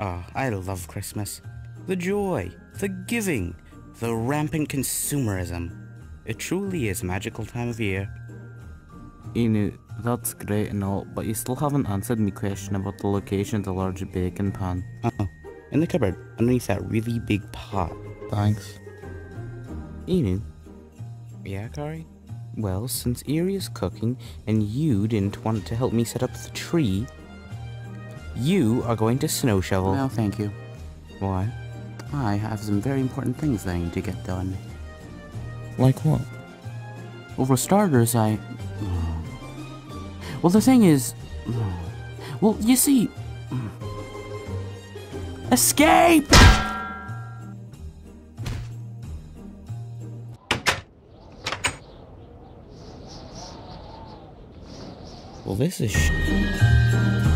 Ah, I love Christmas. The joy, the giving, the rampant consumerism. It truly is a magical time of year. Inu, that's great and all, but you still haven't answered my question about the location of the large baking pan. Oh, in the cupboard, underneath that really big pot. Thanks. Inu, Yeah, Kari? well, since Eerie is cooking and you didn't want to help me set up the tree, you are going to snow shovel. No, thank you. Why? I have some very important things that I need to get done. Like what? Well, for starters, I. Well, the thing is. Well, you see. Escape! Well, this is. Sh-